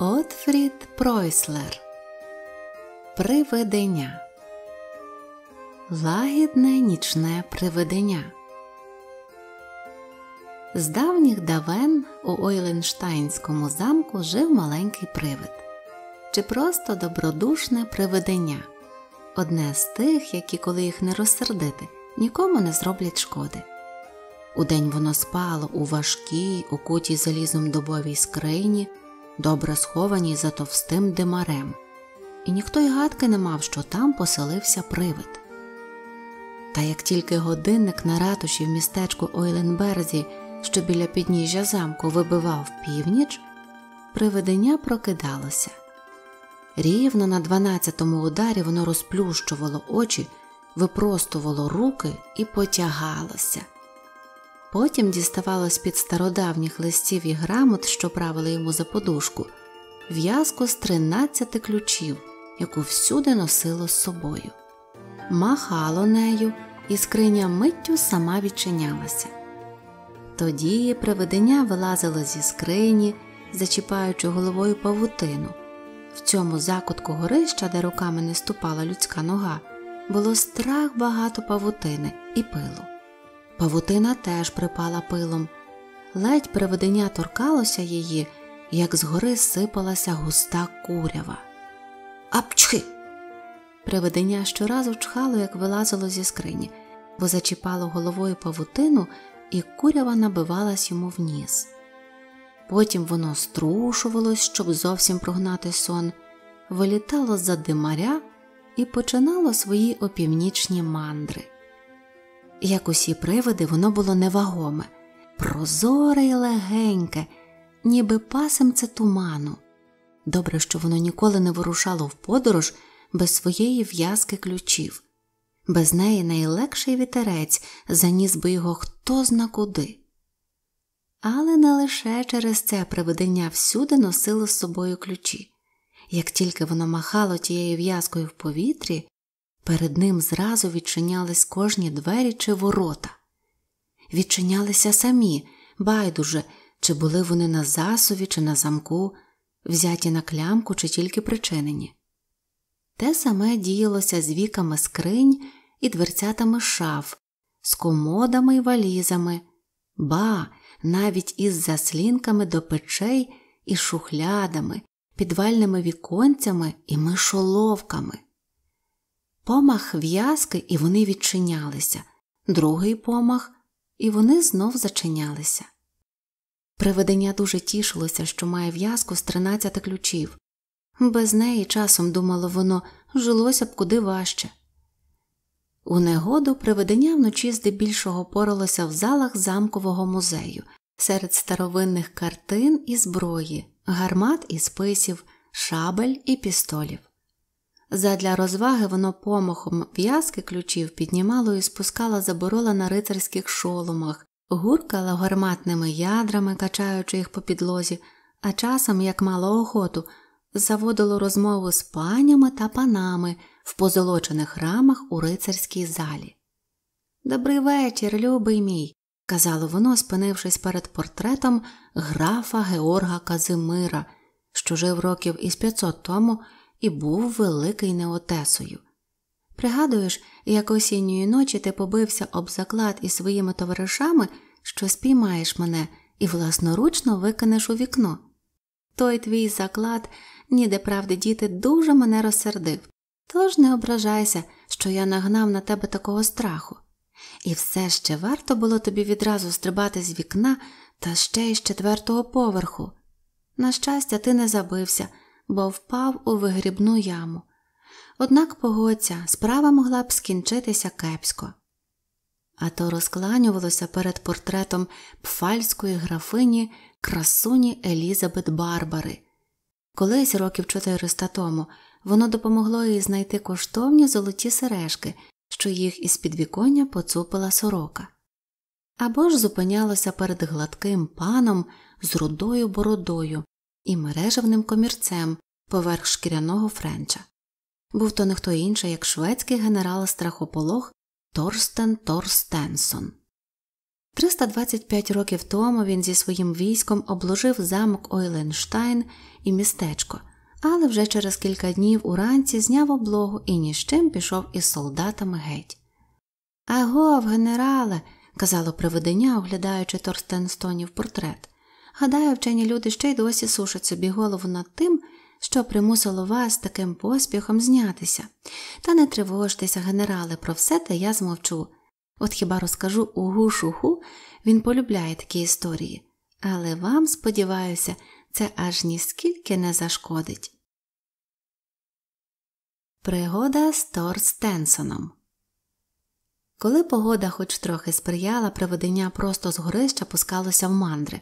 Отфрід Пройслер Привидення Лагідне нічне привидення. З давніх давен у Ойленштайнському замку жив маленький привид чи просто добродушне привидення, одне з тих, які, коли їх не розсердити, нікому не зроблять шкоди. Удень воно спало у важкій, укутій залізом дубовій скрині добре схованій за товстим димарем, і ніхто й гадки не мав, що там поселився привид. Та як тільки годинник на ратуші в містечку Ойленберзі, що біля підніжжя замку вибивав північ, привидення прокидалося. Рівно на дванадцятому ударі воно розплющувало очі, випростувало руки і потягалося. Потім діставало з під стародавніх листів і грамот, що правили йому за подушку, в'язку з тринадцяти ключів, яку всюди носило з собою. Махало нею, і скриня миттю сама відчинялася. Тоді привидення вилазило зі скрині, зачіпаючи головою павутину. В цьому закутку горища, де руками не ступала людська нога, було страх багато павутини і пилу. Павутина теж припала пилом. Ледь приведення торкалося її, як згори сипалася густа курява. Апчхи! Приведення щоразу чхало, як вилазило зі скрині, бо зачіпало головою павутину, і курява набивалась йому в ніс. Потім воно струшувалось, щоб зовсім прогнати сон, вилітало за димаря і починало свої опівнічні мандри. Як усі привиди, воно було невагоме, прозоре й легеньке, ніби пасемце туману. Добре, що воно ніколи не вирушало в подорож без своєї в'язки ключів, без неї найлегший вітерець заніс би його хто зна куди. Але не лише через це привидення всюди носило з собою ключі. Як тільки воно махало тією в'язкою в повітрі, Перед ним зразу відчинялись кожні двері чи ворота, відчинялися самі, байдуже, чи були вони на засові, чи на замку, взяті на клямку, чи тільки причинені. Те саме діялося з віками скринь і дверцятами шаф, з комодами й валізами, ба, навіть із заслінками до печей і шухлядами, підвальними віконцями і мишоловками помах в'язки, і вони відчинялися, другий помах, і вони знов зачинялися. Приведення дуже тішилося, що має в'язку з тринадцяти ключів. Без неї часом, думало воно, жилося б куди важче. У негоду приведення вночі здебільшого поралося в залах замкового музею серед старовинних картин і зброї, гармат і списів, шабель і пістолів. Задля розваги воно помахом в'язки ключів піднімало і спускало заборола на рицарських шоломах, гуркало гарматними ядрами, качаючи їх по підлозі, а часом, як мало охоту, заводило розмову з панями та панами в позолочених рамах у рицарській залі. Добрий вечір, любий мій, казало воно, спинившись перед портретом графа Георга Казимира, що жив років із 500 тому і був великий неотесою. Пригадуєш, як осінньої ночі ти побився об заклад із своїми товаришами, що спіймаєш мене і власноручно викинеш у вікно. Той твій заклад, ніде правди діти, дуже мене розсердив, тож не ображайся, що я нагнав на тебе такого страху. І все ще варто було тобі відразу стрибати з вікна та ще й з четвертого поверху. На щастя, ти не забився, бо впав у вигрібну яму. Однак погодься, справа могла б скінчитися кепсько. А то розкланювалося перед портретом пфальської графині красуні Елізабет Барбари. Колись, років 400 тому, воно допомогло їй знайти коштовні золоті сережки, що їх із підвіконня поцупила сорока. Або ж зупинялося перед гладким паном з рудою бородою, і мережевним комірцем поверх шкіряного френча. Був то не хто інший, як шведський генерал страхополог Торстен Торстенсон. 325 років тому він зі своїм військом обложив замок Ойленштайн і містечко, але вже через кілька днів уранці зняв облогу і ні з чим пішов із солдатами геть. Агов, генерале, казало привидення, оглядаючи Торстенстонів портрет. Гадаю, вчені люди ще й досі сушать собі голову над тим, що примусило вас таким поспіхом знятися. Та не тривожтеся, генерале, про все те я змовчу. От хіба розкажу угу шуху, він полюбляє такі історії, але вам, сподіваюся, це аж ніскільки не зашкодить. Пригода з Тор Стенсоном Коли погода хоч трохи сприяла, приведення просто з горища пускалося в мандри,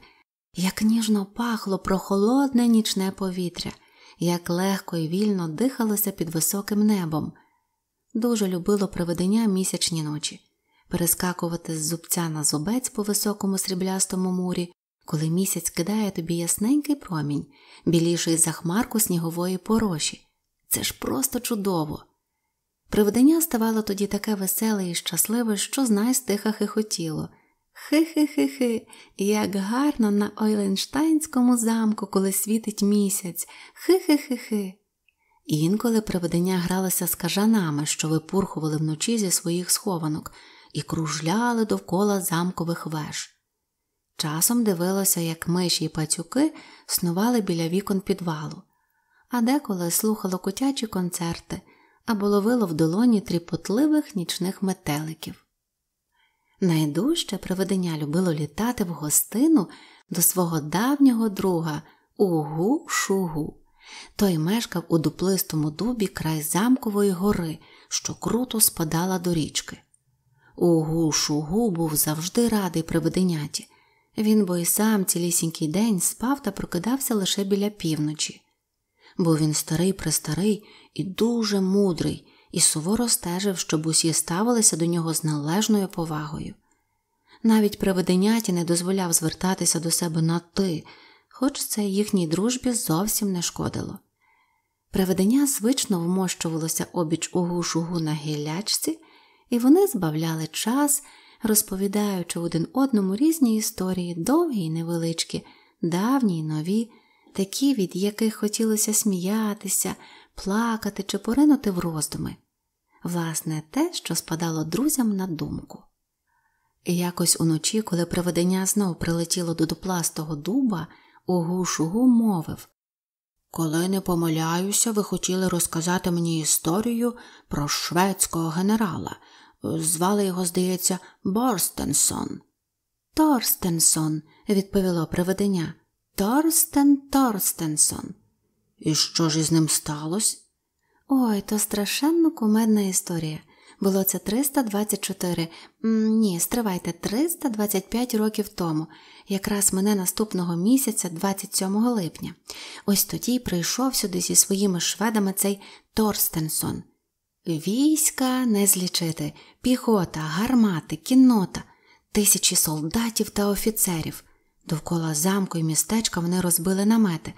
як ніжно пахло прохолодне нічне повітря, як легко і вільно дихалося під високим небом. Дуже любило приведення місячні ночі перескакувати з зубця на зубець по високому сріблястому мурі, коли місяць кидає тобі ясненький промінь, біліший за хмарку снігової пороші. Це ж просто чудово. Приведення ставало тоді таке веселе і щасливе, що знай стиха хихотіло. Хи-хи-хи-хи, як гарно на Ойленштайнському замку, коли світить місяць. Хи-хи-хи-хи. Інколи приведення гралося з кажанами, що випурхували вночі зі своїх схованок, і кружляли довкола замкових веж. Часом дивилося, як миші й пацюки снували біля вікон підвалу, а деколи слухало котячі концерти або ловило в долоні тріпотливих нічних метеликів. Найдужче привидення любило літати в гостину до свого давнього друга Угу Шугу. Той мешкав у дуплистому дубі край замкової гори, що круто спадала до річки. Угу Шугу був завжди радий привиденяті. Він бо й сам цілісінький день спав та прокидався лише біля півночі. Був він старий престарий і дуже мудрий, і суворо стежив, щоб усі ставилися до нього з належною повагою. Навіть привиденяті не дозволяв звертатися до себе на ти, хоч це їхній дружбі зовсім не шкодило. Привидення звично вмощувалося обіч угу шугу на гілячці і вони збавляли час, розповідаючи один одному різні історії, довгі й невеличкі, давні й нові, такі, від яких хотілося сміятися, плакати чи поринути в роздуми. Власне, те, що спадало друзям на думку. І якось уночі, коли приведення знов прилетіло до дупластого дуба, угу шугу мовив Коли не помиляюся, ви хотіли розказати мені історію про шведського генерала, Звали його, здається, Борстенсон. Торстенсон, відповіло приведення. Торстен Торстенсон. І що ж із ним сталося? Ой, то страшенно кумедна історія. Було це 324, ні, стривайте, 325 років тому, якраз мене наступного місяця, 27 липня. Ось тоді прийшов сюди зі своїми шведами цей Торстенсон. Війська не злічити, піхота, гармати, кіннота, тисячі солдатів та офіцерів. Довкола замку і містечка вони розбили намети,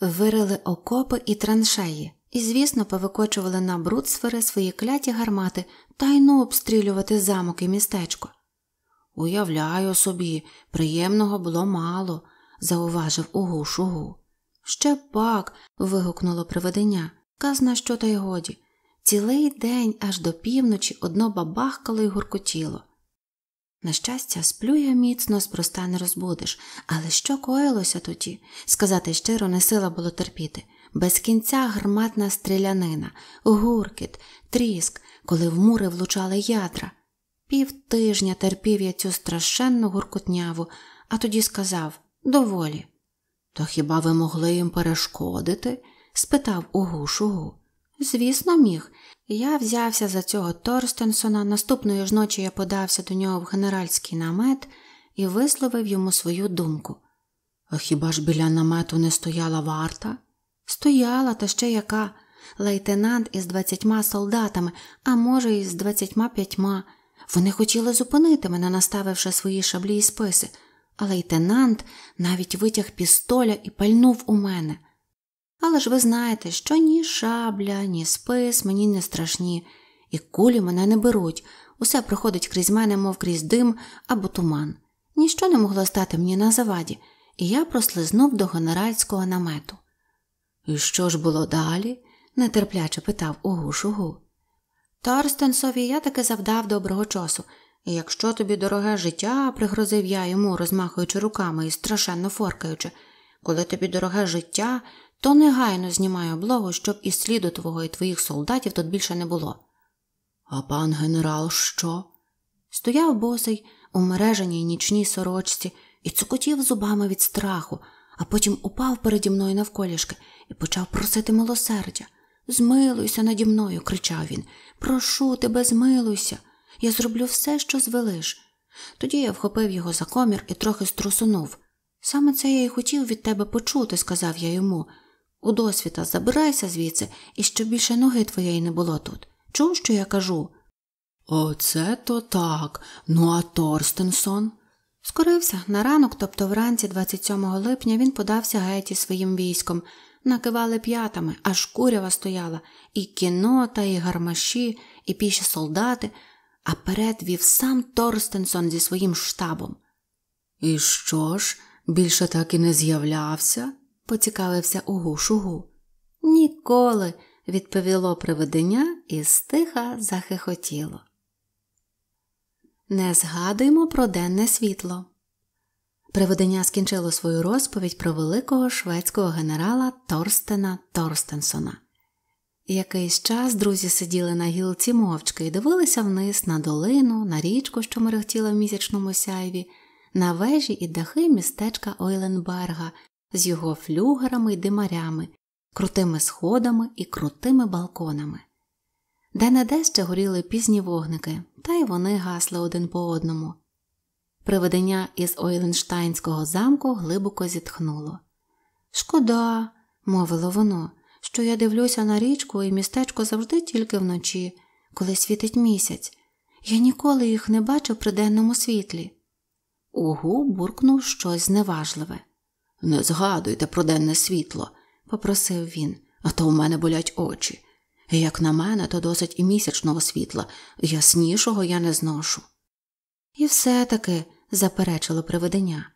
вирили окопи і траншеї, і, звісно, повикочували на брудсфери свої кляті гармати тайно обстрілювати замок і містечко. Уявляю собі, приємного було мало, зауважив угу шугу. Ще пак. вигукнуло приведення. Казна, що та й годі. Цілий день аж до півночі одно бабахкало й гуркотіло. На щастя, сплю я міцно, спроста не розбудиш, але що коїлося тоді? Сказати щиро, не сила було терпіти. Без кінця гарматна стрілянина, гуркіт, тріск, коли в мури влучали ядра. Півтижня терпів я цю страшенну гуркотняву, а тоді сказав доволі. То хіба ви могли їм перешкодити? спитав угу шугу. Звісно, міг. Я взявся за цього Торстенсона. Наступної ж ночі я подався до нього в генеральський намет і висловив йому свою думку. А хіба ж біля намету не стояла варта? Стояла, та ще яка. Лейтенант із двадцятьма солдатами, а може, і з двадцятьма п'ятьма. Вони хотіли зупинити мене, наставивши свої шаблі і списи, а лейтенант навіть витяг пістоля і пальнув у мене. Але ж ви знаєте, що ні шабля, ні спис мені не страшні, і кулі мене не беруть, усе проходить крізь мене, мов крізь дим або туман. Ніщо не могло стати мені на заваді, і я прослизнув до генеральського намету. І що ж було далі? нетерпляче питав Угу Шугу. Торстенсові я таки завдав доброго часу, і якщо тобі дороге життя, пригрозив я йому, розмахуючи руками і страшенно форкаючи, коли тобі дороге життя, то негайно знімай облогу, щоб і сліду твого і твоїх солдатів тут більше не було. А пан генерал що? Стояв босий у мереженій нічній сорочці і цукотів зубами від страху, а потім упав переді мною навколішки і почав просити милосердя. Змилуйся наді мною, кричав він. Прошу тебе, змилуйся. Я зроблю все, що звелиш. Тоді я вхопив його за комір і трохи струсунув. Саме це я й хотів від тебе почути, сказав я йому. У досвіта забирайся звідси, і щоб більше ноги твоєї не було тут. Чув, що я кажу? Оце то так. Ну, а Торстенсон? Скорився на ранок, тобто вранці 27 липня, він подався геть із своїм військом. Накивали п'ятами, аж курява стояла, і кінота, і гармаші, і піші солдати, а перед вів сам Торстенсон зі своїм штабом. І що ж, більше так і не з'являвся? поцікавився Угу Шугу. Ніколи, відповіло привидення і стиха захихотіло. Не згадуймо про денне світло. Привидення скінчило свою розповідь про великого шведського генерала Торстена Торстенсона. Якийсь час друзі сиділи на гілці мовчки і дивилися вниз на долину, на річку, що мерехтіла в місячному сяйві, на вежі і дахи містечка Ойленберга з його флюгерами й димарями, крутими сходами і крутими балконами. Де не де ще горіли пізні вогники, та й вони гасли один по одному. Приведення із Ойленштайнського замку глибоко зітхнуло. Шкода, мовило воно, що я дивлюся на річку і містечко завжди тільки вночі, коли світить місяць. Я ніколи їх не бачив при денному світлі. Угу буркнув щось зневажливе. Не згадуйте про денне світло, попросив він, а то у мене болять очі. Як на мене, то досить і місячного світла, яснішого я не зношу. І все таки, заперечило привидення,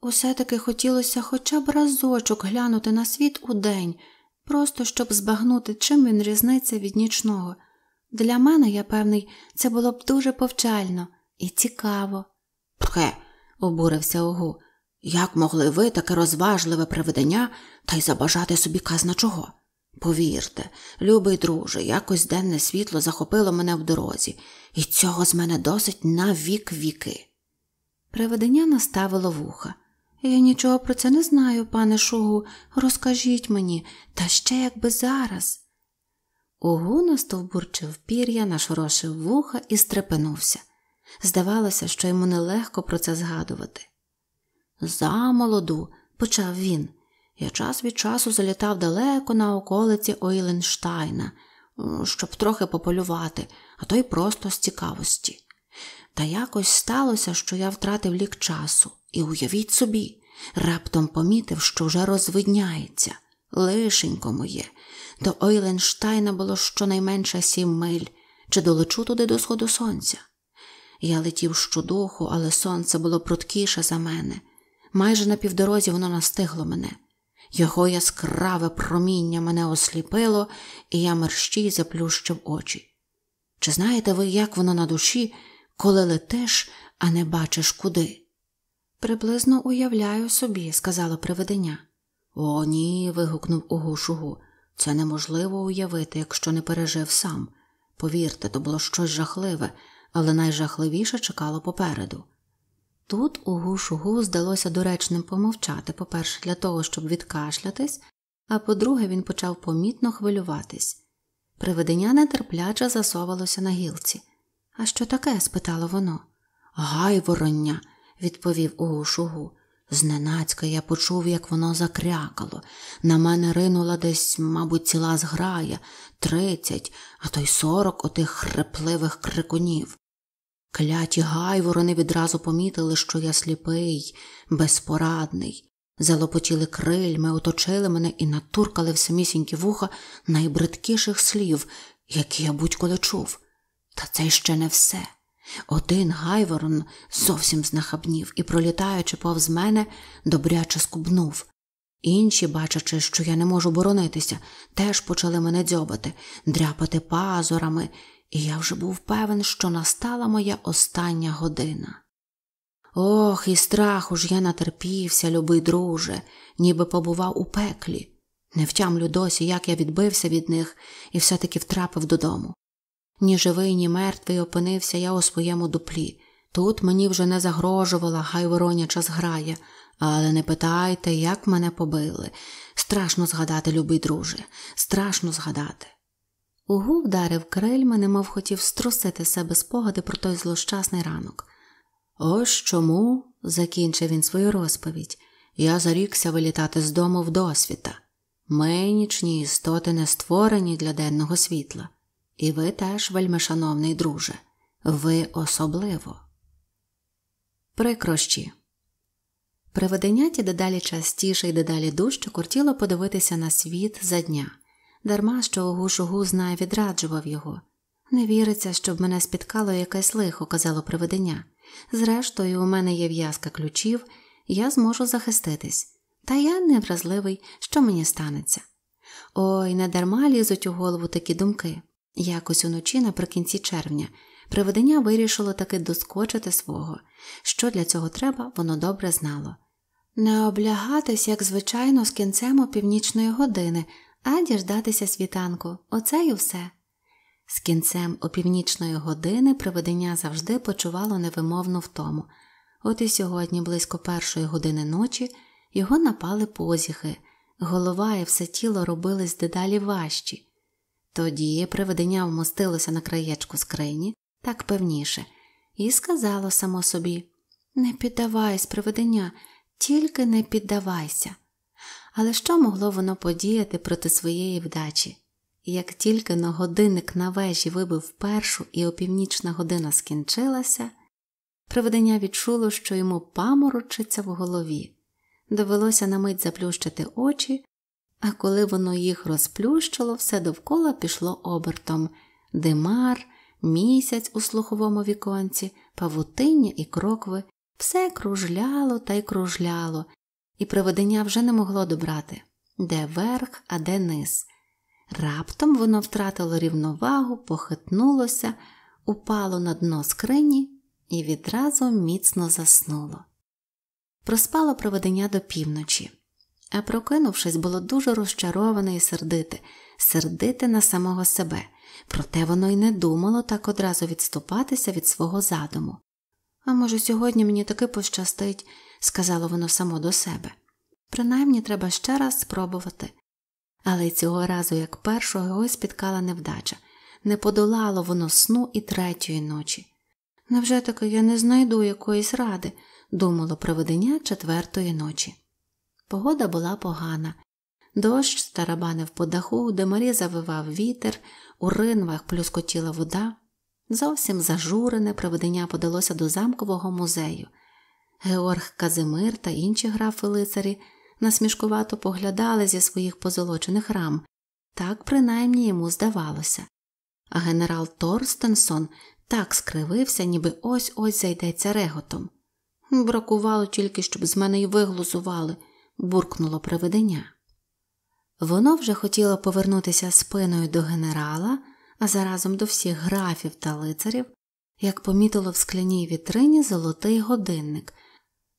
усе таки хотілося хоча б разочок глянути на світ у день, просто щоб збагнути, чим він різниться від нічного. Для мене, я певний, це було б дуже повчально і цікаво. Пхе, обурився Огу. Як могли ви таке розважливе привидення та й забажати собі казна чого? Повірте, любий друже, якось денне світло захопило мене в дорозі, і цього з мене досить на вік віки. Привидення наставило вуха. Я нічого про це не знаю, пане Шугу, розкажіть мені, та ще якби зараз. Угу настовбурчив пір'я, нашорошив вуха і стрепенувся. Здавалося, що йому нелегко про це згадувати. Замолоду, почав він. Я час від часу залітав далеко на околиці Ойленштайна, щоб трохи пополювати, а то й просто з цікавості. Та якось сталося, що я втратив лік часу, і уявіть собі, раптом помітив, що вже розвидняється. Лишенько моє, до Ойленштайна було щонайменше сім миль, чи долечу туди до сходу сонця. Я летів щодуху, але сонце було пруткіше за мене. Майже на півдорозі воно настигло мене. Його яскраве проміння мене осліпило, і я мерщій заплющив очі. Чи знаєте ви, як воно на душі, коли летиш, а не бачиш куди? Приблизно уявляю собі, сказало привидення. О, ні. вигукнув Угушугу. Це неможливо уявити, якщо не пережив сам. Повірте, то було щось жахливе, але найжахливіше чекало попереду. Тут угу шугу здалося доречним помовчати, по-перше, для того, щоб відкашлятись, а по-друге, він почав помітно хвилюватись. Привидення нетерпляче засовалося на гілці. А що таке? спитало воно. Гай, вороння, відповів угу шугу. Зненацька я почув, як воно закрякало. На мене ринула десь, мабуть, ціла зграя, тридцять, а то й сорок отих хрипливих крикунів. Кляті гайворони відразу помітили, що я сліпий, безпорадний. Залопотіли крильми, оточили мене і натуркали в самісінькі вуха найбридкіших слів, які я будь-коли чув. Та це ще не все. Один гайворон зовсім знахабнів і, пролітаючи повз мене, добряче скубнув. Інші, бачачи, що я не можу боронитися, теж почали мене дзьобати, дряпати пазурами, і я вже був певен, що настала моя остання година. Ох, і страху ж я натерпівся, любий друже, ніби побував у пеклі. Не втямлю досі, як я відбився від них і все-таки втрапив додому. Ні живий, ні мертвий опинився я у своєму дуплі. Тут мені вже не загрожувала гай вороняча зграя, але не питайте, як мене побили. Страшно згадати, любий друже, страшно згадати. Угу вдарив крильма, немов хотів струсити себе спогади про той злощасний ранок. Ось чому, закінчив він свою розповідь, я зарікся вилітати з дому в досвіта. Ми нічні істоти не створені для денного світла. І ви теж, вельмишановний друже, ви особливо. Прикрощі. Приведеняті дедалі частіше і дедалі дужче кортіло подивитися на світ за дня, дарма що огу знає відраджував його. Не віриться, щоб мене спіткало якесь лихо, казало приведення. Зрештою, у мене є в'язка ключів, я зможу захиститись, та я невразливий, що мені станеться. Ой, не дарма лізуть у голову такі думки. Якось уночі наприкінці червня приведення вирішило таки доскочити свого. Що для цього треба, воно добре знало. Не облягатись, як звичайно, з кінцем опівнічної години, а діждатися світанку. Оце й все. З кінцем опівнічної години приведення завжди почувало невимовну втому. От і сьогодні, близько першої години ночі, його напали позіхи, голова і все тіло робились дедалі важчі. Тоді приведення вмостилося на краєчку скрині, так певніше, і сказало само собі Не піддавайся, приведення, тільки не піддавайся. Але що могло воно подіяти проти своєї вдачі? Як тільки на годинник на вежі вибив першу і опівнічна година скінчилася, приведення відчуло, що йому паморочиться в голові. Довелося на мить заплющити очі а коли воно їх розплющило, все довкола пішло обертом димар, місяць у слуховому віконці, павутиння і крокви, все кружляло та й кружляло, і приведення вже не могло добрати де верх, а де низ. Раптом воно втратило рівновагу, похитнулося, упало на дно скрині і відразу міцно заснуло. Проспало проведення до півночі а прокинувшись, було дуже розчароване і сердите, сердите на самого себе, проте воно й не думало так одразу відступатися від свого задуму. А може, сьогодні мені таки пощастить, сказало воно само до себе. Принаймні треба ще раз спробувати. Але й цього разу, як першого, його спіткала невдача, не подолало воно сну і третьої ночі. Невже таки я не знайду якоїсь ради, думало проведення четвертої ночі. Погода була погана. Дощ старабанив по даху, де Марі завивав вітер, у ринвах плюскотіла вода. Зовсім зажурене приведення подалося до замкового музею. Георг Казимир та інші графи лицарі насмішкувато поглядали зі своїх позолочених рам, так принаймні йому здавалося. А генерал Торстенсон так скривився, ніби ось ось зайдеться реготом. Бракувало тільки, щоб з мене й виглузували буркнуло привидення. Воно вже хотіло повернутися спиною до генерала, а заразом до всіх графів та лицарів, як помітило в скляній вітрині золотий годинник,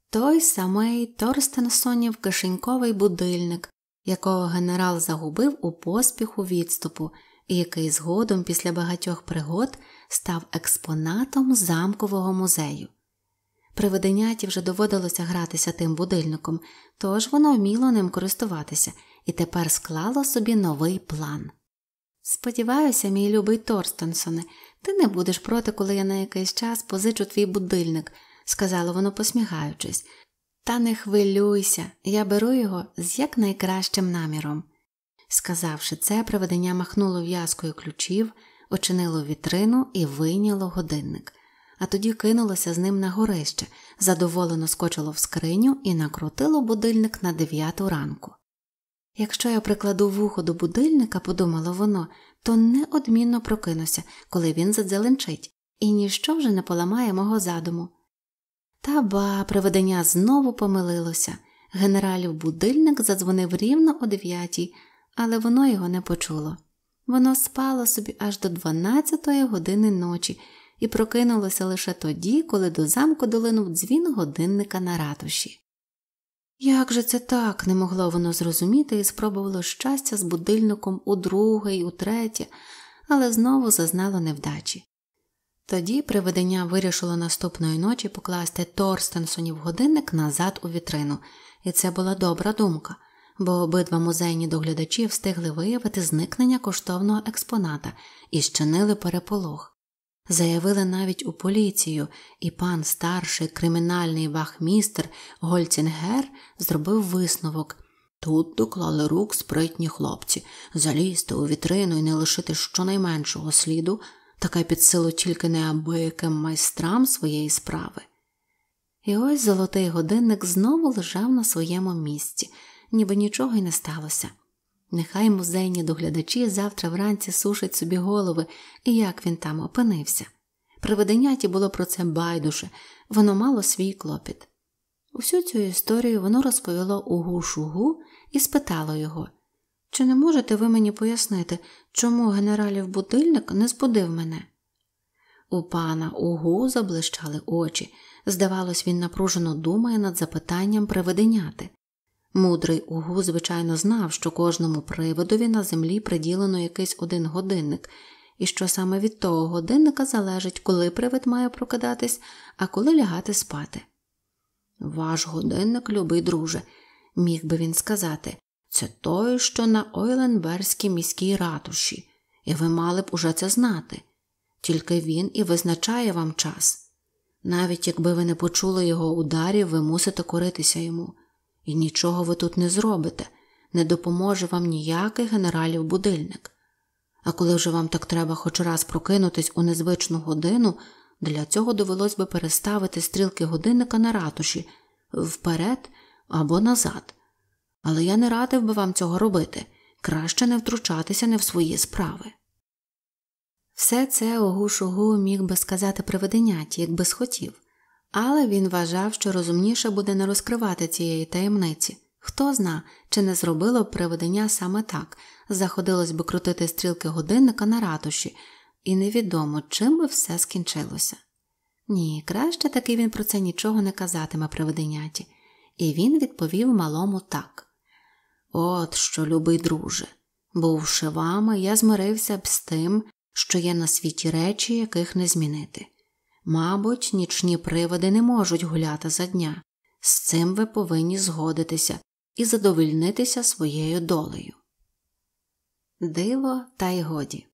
той самий Торстенсонів кишеньковий будильник, якого генерал загубив у поспіху відступу, і який згодом після багатьох пригод став експонатом замкового музею. Привиденяті вже доводилося гратися тим будильником, тож воно вміло ним користуватися і тепер склало собі новий план. Сподіваюся, мій любий Торстенсоне, ти не будеш проти, коли я на якийсь час позичу твій будильник, сказало воно посміхаючись. Та не хвилюйся, я беру його з якнайкращим наміром. Сказавши це, привидення махнуло в'язкою ключів, очинило вітрину і вийняло годинник а тоді кинулося з ним на горище, задоволено скочило в скриню і накрутило будильник на дев'яту ранку. Якщо я прикладу вухо до будильника, подумало воно, то неодмінно прокинуся, коли він задзеленчить, і ніщо вже не поламає мого задуму. Та ба, привидення знову помилилося. Генералів будильник задзвонив рівно о дев'ятій, але воно його не почуло. Воно спало собі аж до дванадцятої години ночі і прокинулося лише тоді, коли до замку долинув дзвін годинника на ратуші. Як же це так? не могло воно зрозуміти і спробувало щастя з будильником у друге у третє, але знову зазнало невдачі. Тоді привидення вирішило наступної ночі покласти Торстенсонів годинник назад у вітрину, і це була добра думка, бо обидва музейні доглядачі встигли виявити зникнення коштовного експоната і щинили переполох. Заявили навіть у поліцію, і пан старший кримінальний вахмістер Гольцінгер зробив висновок. Тут доклали рук спритні хлопці, залізти у вітрину і не лишити щонайменшого сліду, таке під силу тільки неабияким майстрам своєї справи. І ось золотий годинник знову лежав на своєму місці, ніби нічого й не сталося. Нехай музейні доглядачі завтра вранці сушать собі голови, і як він там опинився. Приведеняті було про це байдуже, воно мало свій клопіт. Усю цю історію воно розповіло угу шугу і спитало його чи не можете ви мені пояснити, чому генералів будильник не збудив мене? У пана угу заблищали очі. Здавалось, він напружено думає над запитанням приведеняти. Мудрий угу, звичайно, знав, що кожному приводові на землі приділено якийсь один годинник, і що саме від того годинника залежить, коли привид має прокидатись, а коли лягати спати. Ваш годинник, любий друже, міг би він сказати, це той, що на Ойленберській міській ратуші, і ви мали б уже це знати, тільки він і визначає вам час. Навіть якби ви не почули його ударів, ви мусите коритися йому. І нічого ви тут не зробите, не допоможе вам ніякий генералів будильник. А коли вже вам так треба хоч раз прокинутись у незвичну годину, для цього довелось би переставити стрілки годинника на ратуші вперед або назад. Але я не радив би вам цього робити краще не втручатися не в свої справи. Все це огу-шугу міг би сказати приведеняті, якби схотів але він вважав, що розумніше буде не розкривати цієї таємниці. Хто зна, чи не зробило б приведення саме так, заходилось би крутити стрілки годинника на ратуші, і невідомо, чим би все скінчилося. Ні, краще таки він про це нічого не казатиме приведеняті, і він відповів малому так От що, любий друже, бувши вами, я змирився б з тим, що є на світі речі, яких не змінити. Мабуть, нічні приводи не можуть гуляти за дня. З цим ви повинні згодитися і задовольнитися своєю долею. Диво, та й годі.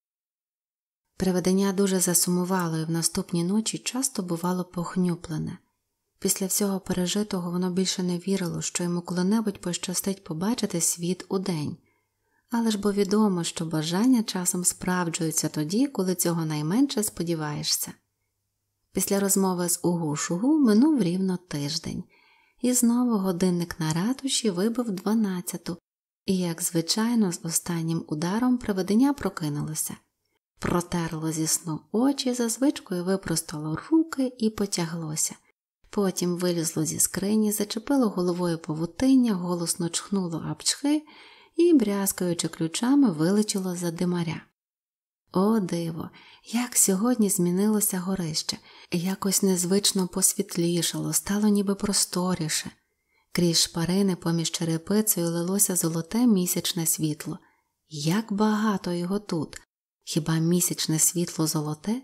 Приведення дуже засумувало і в наступні ночі часто бувало похнюплене. Після всього пережитого воно більше не вірило, що йому коли-небудь пощастить побачити світ у день. але ж бо відомо, що бажання часом справджуються тоді, коли цього найменше сподіваєшся. Після розмови з Угу-Шугу минув рівно тиждень, і знову годинник на ратуші вибив дванадцяту, і, як звичайно, з останнім ударом приведення прокинулося, протерло зі сну очі, за звичкою випростало руки і потяглося. Потім вилізло зі скрині, зачепило головою павутиння, голосно чхнуло апчхи і, брязкаючи ключами, вилетіло за димаря. О, диво, як сьогодні змінилося горище, якось незвично посвітлішало, стало ніби просторіше. Крізь шпарини поміж черепицею лилося золоте місячне світло. Як багато його тут! Хіба місячне світло золоте?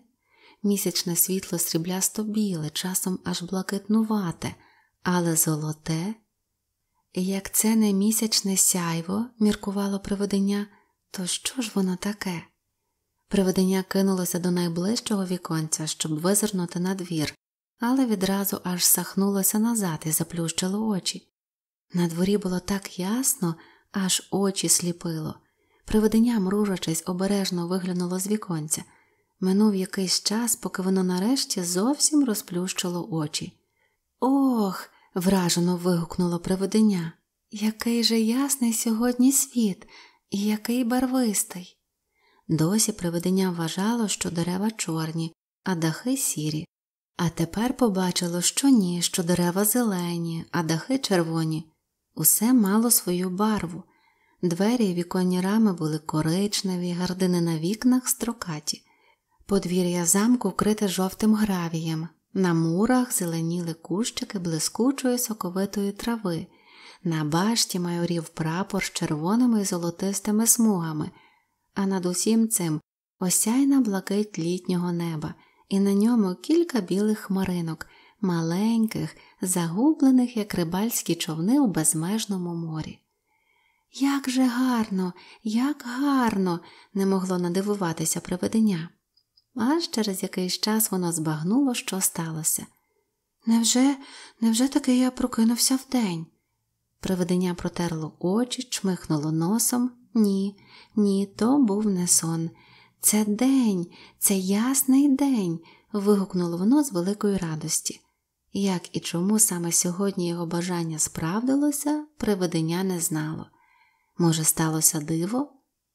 Місячне світло сріблясто біле, часом аж блакитнувате, але золоте. Як це не місячне сяйво, міркувало приведення, то що ж воно таке? Приведення кинулося до найближчого віконця, щоб визирнути на двір, але відразу аж сахнулося назад і заплющило очі. На дворі було так ясно, аж очі сліпило. Приведення, мружачись, обережно виглянуло з віконця. Минув якийсь час, поки воно нарешті зовсім розплющило очі. Ох. вражено вигукнуло приведення. Який же ясний сьогодні світ, і який барвистий. Досі привидення вважало, що дерева чорні, а дахи сірі. А тепер побачило, що ні, що дерева зелені, а дахи червоні. Усе мало свою барву. Двері і віконні рами були коричневі, гардини на вікнах строкаті. Подвір'я замку вкрите жовтим гравієм, на мурах зеленіли кущики блискучої соковитої трави, на башті майорів прапор з червоними і золотистими смугами, а над усім цим осяйна блакить літнього неба, і на ньому кілька білих хмаринок, маленьких, загублених, як рибальські човни у безмежному морі. Як же гарно, як гарно, не могло надивуватися привидення. Аж через якийсь час воно збагнуло, що сталося. Невже, невже таки я прокинувся вдень? Привидення протерло очі, чмихнуло носом. Ні, ні, то був не сон. Це день, це ясний день. вигукнуло воно з великої радості. Як і чому саме сьогодні його бажання справдилося, привидення не знало. Може, сталося диво?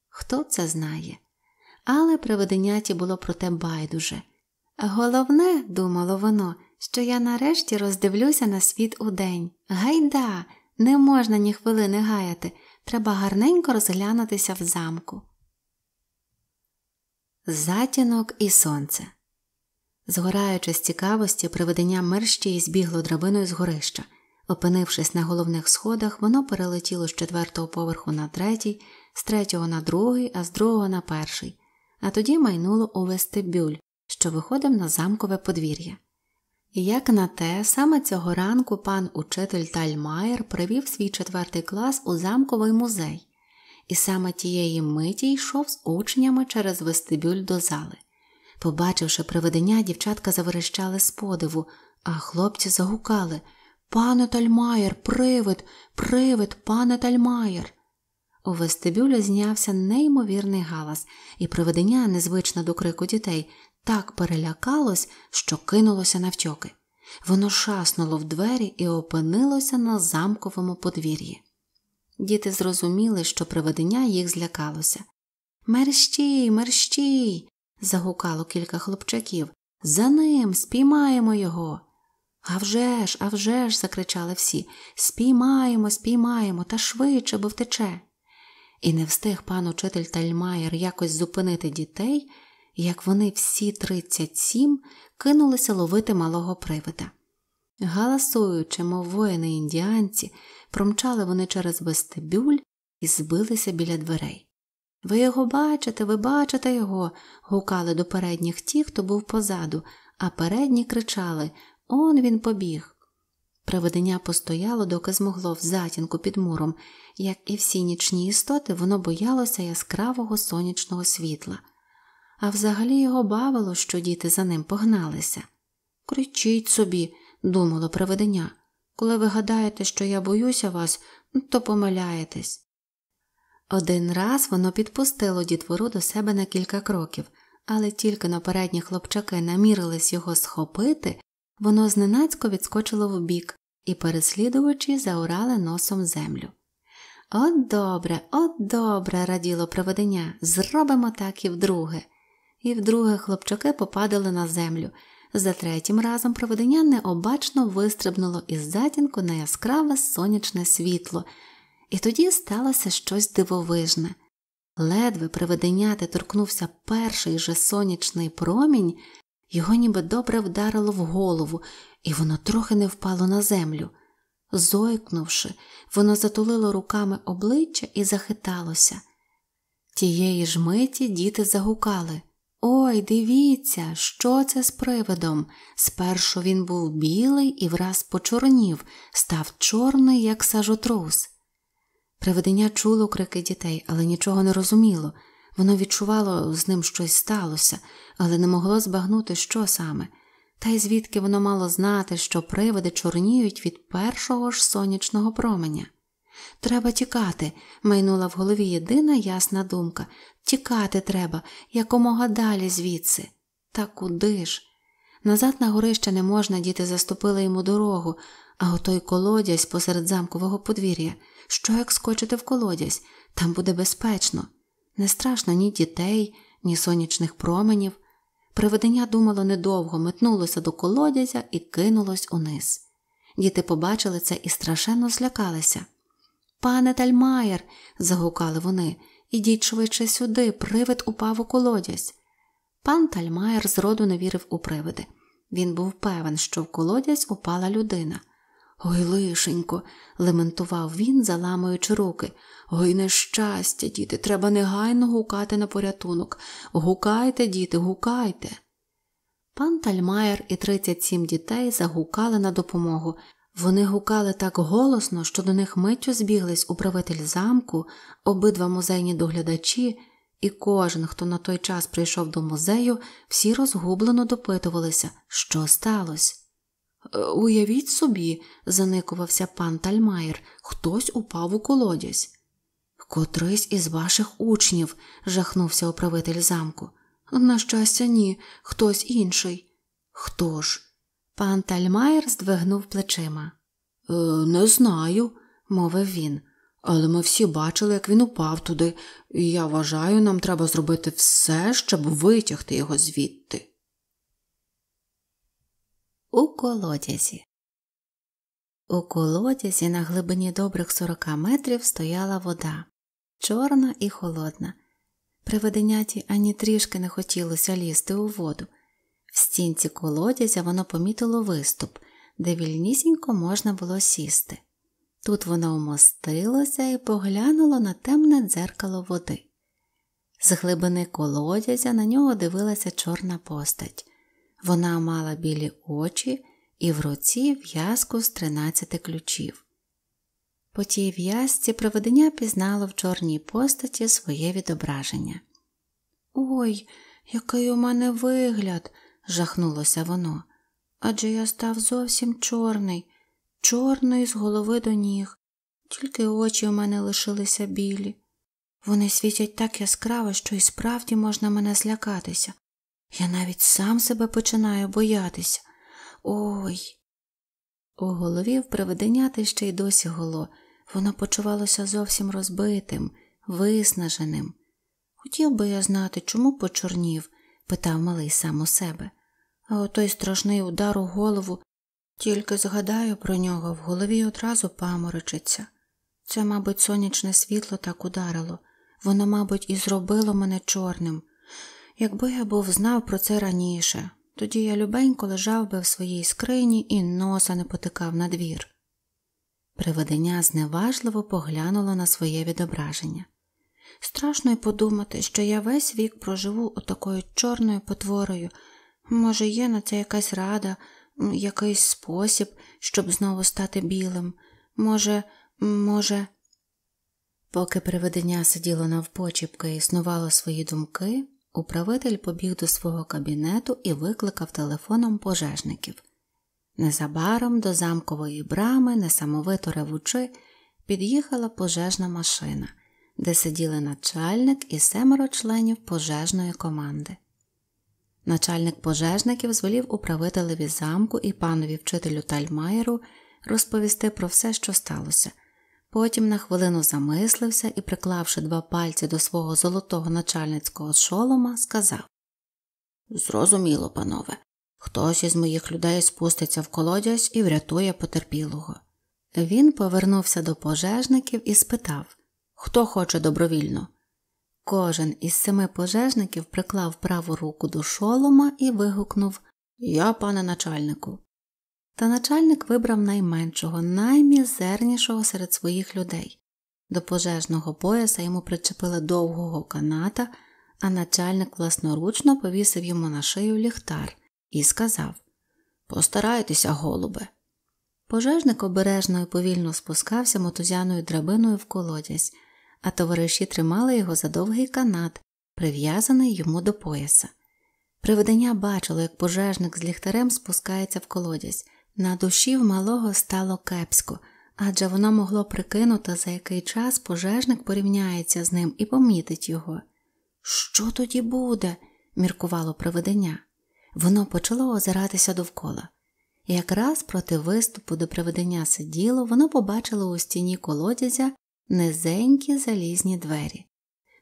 Хто це знає? Але привиденяті було проте байдуже. Головне, думало воно, що я нарешті роздивлюся на світ удень. Гайда, не можна ні хвилини гаяти, треба гарненько розглянутися в замку. Затінок і сонце. Згораючи з цікавості, приведення мерщі збігло драбиною з горища. Опинившись на головних сходах, воно перелетіло з четвертого поверху на третій, з третього на другий, а з другого на перший, а тоді майнуло у вестибюль, що виходив на замкове подвір'я. І як на те, саме цього ранку пан учитель Тальмаєр привів свій четвертий клас у замковий музей, і саме тієї миті йшов з учнями через вестибюль до зали. Побачивши привидення, дівчатка заверещали з подиву, а хлопці загукали Пане Тальмаєр, привид, привид, пане Тальмаєр. У вестибюлі знявся неймовірний галас, і привидення, незвично до крику дітей, так перелякалось, що кинулося навтьоки. Воно шаснуло в двері і опинилося на замковому подвір'ї. Діти зрозуміли, що привидення їх злякалося. Мерщій, мерщій. загукало кілька хлопчаків. За ним спіймаємо його. «А вже ж, а вже ж!» – закричали всі. Спіймаємо, спіймаємо, та швидше, бо втече. І не встиг пан учитель Тальмаєр якось зупинити дітей, як вони всі тридцять сім кинулися ловити малого привида. Галасуючи, мов воїни індіанці, промчали вони через вестибюль і збилися біля дверей. Ви його бачите, ви бачите його. гукали до передніх ті, хто був позаду, а передні кричали Он він побіг. Привидення постояло, доки змогло в затінку під муром, як і всі нічні істоти, воно боялося яскравого сонячного світла, а взагалі його бавило, що діти за ним погналися. Кричіть собі, думало привидення, коли ви гадаєте, що я боюся вас, то помиляєтесь. Один раз воно підпустило дітвору до себе на кілька кроків, але тільки на передні хлопчаки намірились його схопити, воно зненацько відскочило вбік, і переслідувачі заурали носом землю. От добре, от добре, раділо приведення, зробимо так і вдруге. І вдруге хлопчаки попадали на землю. За третім разом проведення необачно вистрибнуло із затінку на яскраве сонячне світло, і тоді сталося щось дивовижне. Ледве приведеняти торкнувся перший же сонячний промінь, його ніби добре вдарило в голову, і воно трохи не впало на землю. Зойкнувши, воно затулило руками обличчя і захиталося. Тієї ж миті діти загукали Ой, дивіться, що це з привидом. Спершу він був білий і враз почорнів, став чорний, як сажотрус. Привидення чуло крики дітей, але нічого не розуміло. Воно відчувало, з ним щось сталося, але не могло збагнути, що саме, та й звідки воно мало знати, що привиди чорніють від першого ж сонячного променя. Треба тікати, майнула в голові єдина ясна думка тікати треба якомога далі звідси. Та куди ж? Назад на горище не можна, діти заступили йому дорогу, а отой колодязь посеред замкового подвір'я. Що як скочити в колодязь? Там буде безпечно. Не страшно ні дітей, ні сонячних променів. Привидення думало недовго, метнулося до колодязя і кинулось униз. Діти побачили це і страшенно злякалися. Пане Тальмаєр, загукали вони, ідіть швидше сюди, привид упав у колодязь. Пан Тальмаєр зроду не вірив у привиди. Він був певен, що в колодязь упала людина. Ой, лишенько, лементував він, заламуючи руки. Ой, нещастя, діти, треба негайно гукати на порятунок. Гукайте, діти, гукайте. Пан Тальмаєр і 37 дітей загукали на допомогу. Вони гукали так голосно, що до них миттю збіглись управитель замку, обидва музейні доглядачі, і кожен, хто на той час прийшов до музею, всі розгублено допитувалися, що сталося. «Е, уявіть собі, заникувався пан Тальмаєр, хтось упав у колодязь. Котрийсь із ваших учнів, жахнувся управитель замку. На щастя, ні, хтось інший. Хто ж? Пан Тальмаєр здвигнув плечима. «Е, Не знаю, мовив він, але ми всі бачили, як він упав туди, і я вважаю, нам треба зробити все, щоб витягти його звідти. У колодязі. У колодязі на глибині добрих сорока метрів стояла вода, чорна і холодна. Приведеняті ані трішки не хотілося лізти у воду. В стінці колодязя воно помітило виступ, де вільнісінько можна було сісти. Тут воно вмостилося і поглянуло на темне дзеркало води. З глибини колодязя на нього дивилася чорна постать. Вона мала білі очі і в руці в'язку з тринадцяти ключів. По тій в'язці проведення пізнало в чорній постаті своє відображення. Ой, який у мене вигляд! жахнулося воно. Адже я став зовсім чорний, чорний з голови до ніг, тільки очі у мене лишилися білі. Вони світять так яскраво, що і справді можна мене злякатися. Я навіть сам себе починаю боятися. Ой. У голові в привиденяти ще й досі голо. Воно почувалося зовсім розбитим, виснаженим. Хотів би я знати, чому почорнів, питав малий сам у себе. А отой страшний удар у голову, тільки згадаю про нього, в голові одразу паморочиться. Це, мабуть, сонячне світло так ударило, воно, мабуть, і зробило мене чорним. Якби я був знав про це раніше, тоді я любенько лежав би в своїй скрині і носа не потикав на двір. Приведення зневажливо поглянуло на своє відображення. Страшно й подумати, що я весь вік проживу отакою чорною потворою. Може, є на це якась рада, якийсь спосіб, щоб знову стати білим. Може, може. Поки приведення сиділо навпочіпки і існувало свої думки, управитель побіг до свого кабінету і викликав телефоном пожежників. Незабаром до замкової брами, несамовито ревучи, під'їхала пожежна машина, де сиділи начальник і семеро членів пожежної команди. Начальник пожежників звелів управителеві замку і панові вчителю Тальмаєру розповісти про все, що сталося. Потім на хвилину замислився і, приклавши два пальці до свого золотого начальницького шолома, сказав Зрозуміло, панове, хтось із моїх людей спуститься в колодязь і врятує потерпілого. Він повернувся до пожежників і спитав Хто хоче добровільно? Кожен із семи пожежників приклав праву руку до шолома і вигукнув Я, пане начальнику. Та начальник вибрав найменшого, наймізернішого серед своїх людей. До пожежного пояса йому причепили довгого каната, а начальник власноручно повісив йому на шию ліхтар і сказав Постарайтеся, голубе. Пожежник обережно і повільно спускався мотузяною драбиною в колодязь а товариші тримали його за довгий канат, прив'язаний йому до пояса. Приведення бачило, як пожежник з ліхтарем спускається в колодязь. На душі в малого стало кепсько, адже воно могло прикинути, за який час пожежник порівняється з ним і помітить його. Що тоді буде? міркувало приведення. Воно почало озиратися довкола. Якраз проти виступу до приведення сиділо, воно побачило у стіні колодязя низенькі залізні двері.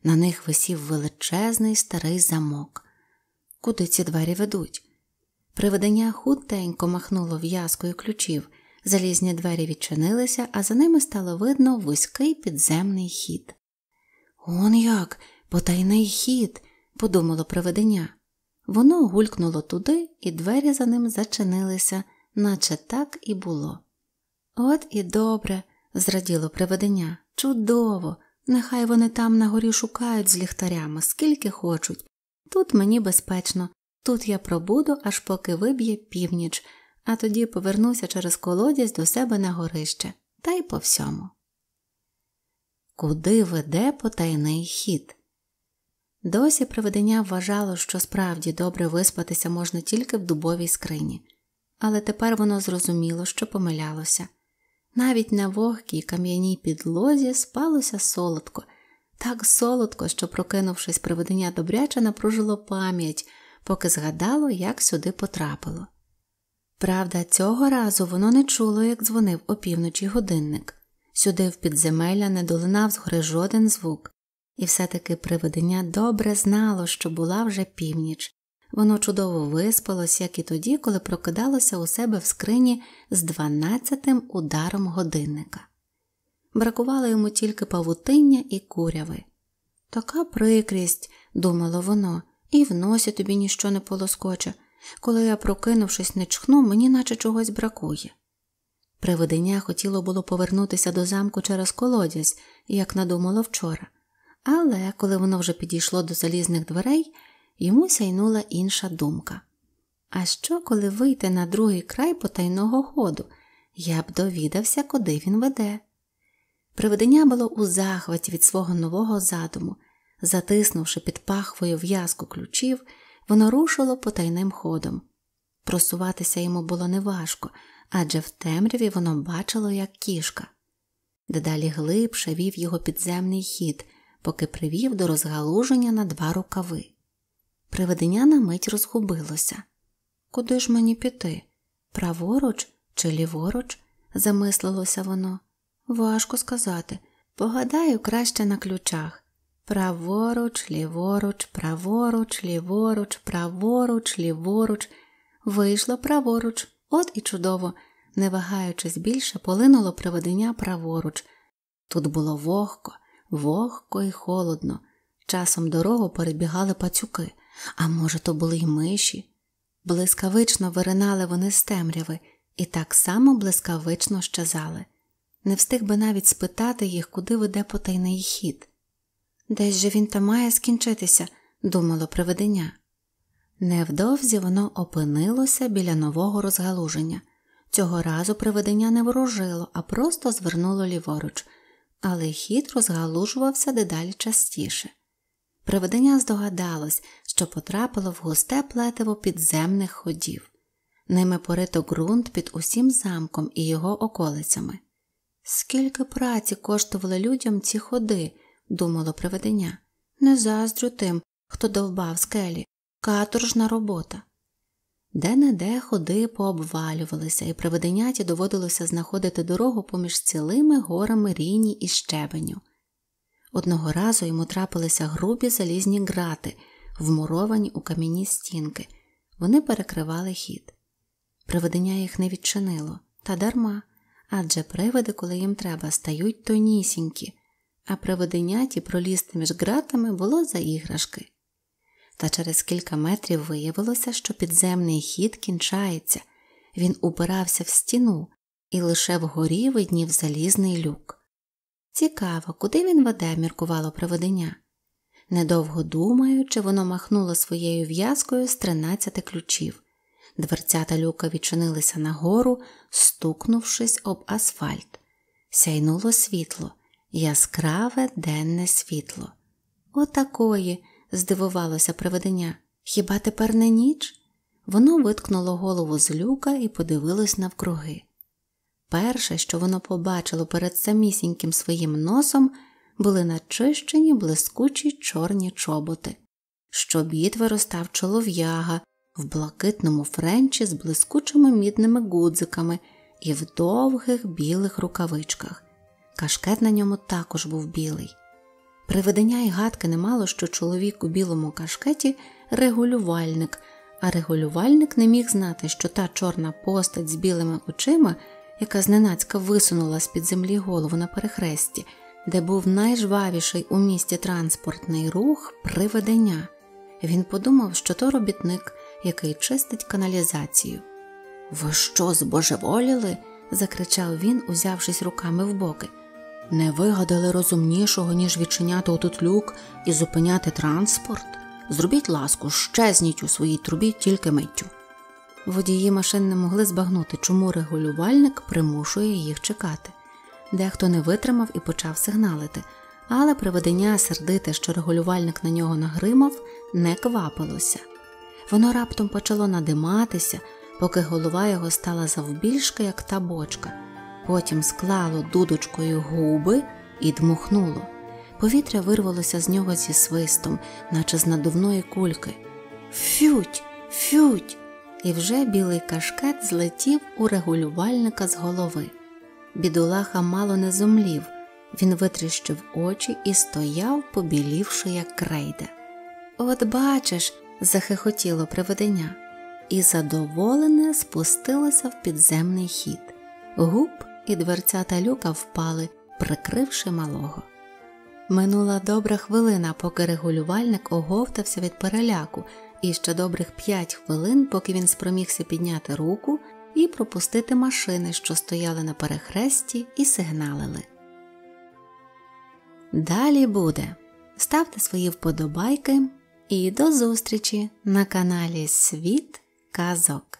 На них висів величезний старий замок. куди ці двері ведуть. Приведення хутенько махнуло в'язкою ключів, залізні двері відчинилися, а за ними стало видно вузький підземний хід. Он як, потайний хід, подумало приведення. Воно гулькнуло туди, і двері за ним зачинилися, наче так і було. От і добре, зраділо приведення. Чудово! Нехай вони там на горі шукають з ліхтарями, скільки хочуть. Тут мені безпечно, тут я пробуду, аж поки виб'є північ, а тоді повернуся через колодязь до себе на горище, та й по всьому. Куди веде потайний хід? Досі приведення вважало, що справді добре виспатися можна тільки в дубовій скрині, але тепер воно зрозуміло, що помилялося. Навіть на вогкій кам'яній підлозі спалося солодко, так солодко, що, прокинувшись, приведення добряче напружило пам'ять, поки згадало, як сюди потрапило. Правда, цього разу воно не чуло, як дзвонив опівночі годинник. Сюди в підземелля не долинав згори жоден звук, і все-таки приведення добре знало, що була вже північ. Воно чудово виспалось, як і тоді, коли прокидалося у себе в скрині з дванадцятим ударом годинника. Бракувало йому тільки павутиння і куряви. Така прикрість, думало воно, і в носі тобі ніщо не полоскоче. Коли я, прокинувшись, не чхну, мені наче чогось бракує. Привидення хотіло було повернутися до замку через колодязь, як надумало вчора, але коли воно вже підійшло до залізних дверей, йому сяйнула інша думка. А що, коли вийти на другий край потайного ходу? Я б довідався, куди він веде. Привидення було у захваті від свого нового задуму. Затиснувши під пахвою в'язку ключів, воно рушило потайним ходом. Просуватися йому було неважко, адже в темряві воно бачило, як кішка. Дедалі глибше вів його підземний хід, поки привів до розгалуження на два рукави. Приведення на мить розгубилося. Куди ж мені піти? Праворуч чи ліворуч? замислилося воно. Важко сказати. Погадаю краще на ключах. Праворуч, ліворуч, праворуч, ліворуч, праворуч, ліворуч. Вийшло праворуч, от і чудово, не вагаючись більше, полинуло приведення праворуч. Тут було вогко, вогко і холодно. Часом дорогу перебігали пацюки, а може, то були й миші. Блискавично виринали вони з темряви і так само блискавично щезали. Не встиг би навіть спитати їх, куди веде потайний хід. Десь же він там має скінчитися, думало привидення. Невдовзі воно опинилося біля нового розгалуження. Цього разу привидення не ворожило, а просто звернуло ліворуч, але хід розгалужувався дедалі частіше. Привидення здогадалось, що потрапило в густе плетиво підземних ходів. Ними порито ґрунт під усім замком і його околицями. Скільки праці коштували людям ці ходи, думало привидення. Не заздрю тим, хто довбав скелі, каторжна робота. Де не де ходи пообвалювалися, і привиденяті доводилося знаходити дорогу поміж цілими горами ріні і щебеню. Одного разу йому трапилися грубі залізні грати, вмуровані у кам'яні стінки, вони перекривали хід. Привидення їх не відчинило, та дарма адже привиди, коли їм треба, стають тонісінькі, а привиденяті пролізти між ґратами було за іграшки. Та через кілька метрів виявилося, що підземний хід кінчається, він упирався в стіну, і лише вгорі виднів залізний люк. Цікаво, куди він веде, міркувало привидення. Недовго думаючи, воно махнуло своєю в'язкою з тринадцяти ключів. Дверцята люка відчинилися нагору, стукнувшись об асфальт. Сяйнуло світло, яскраве денне світло. Отакої, здивувалося привидення. Хіба тепер не ніч? Воно виткнуло голову з люка і подивилось навкруги. Перше, що воно побачило перед самісіньким своїм носом, були начищені блискучі чорні чоботи. Щобіт виростав чолов'яга в блакитному френчі з блискучими мідними гудзиками і в довгих білих рукавичках. Кашкет на ньому також був білий. Приведення й гадки не мало, що чоловік у білому кашкеті регулювальник, а регулювальник не міг знати, що та чорна постать з білими очима, яка зненацька висунула з під землі голову на перехресті, де був найжвавіший у місті транспортний рух приведення. Він подумав, що то робітник, який чистить каналізацію. Ви що, збожеволіли? закричав він, узявшись руками в боки. Не вигадали розумнішого, ніж відчиняти отут люк і зупиняти транспорт. Зробіть ласку, щезніть у своїй трубі тільки миттю. Водії машин не могли збагнути, чому регулювальник примушує їх чекати. Дехто не витримав і почав сигналити, але приведення сердите, що регулювальник на нього нагримав, не квапилося. Воно раптом почало надиматися, поки голова його стала завбільшки, як та бочка, потім склало дудочкою губи і дмухнуло. Повітря вирвалося з нього зі свистом, наче з надувної кульки. Фють, фють! І вже білий кашкет злетів у регулювальника з голови. Бідолаха мало не зумлів, він витріщив очі і стояв, побілівши, як крейда. От бачиш, захихотіло привидення, і задоволене спустилося в підземний хід. Губ і дверця та люка впали, прикривши малого. Минула добра хвилина, поки регулювальник оговтався від переляку, і ще добрих п'ять хвилин, поки він спромігся підняти руку і пропустити машини, що стояли на перехресті, і сигналили. Далі буде. Ставте свої вподобайки і до зустрічі на каналі Світ Казок.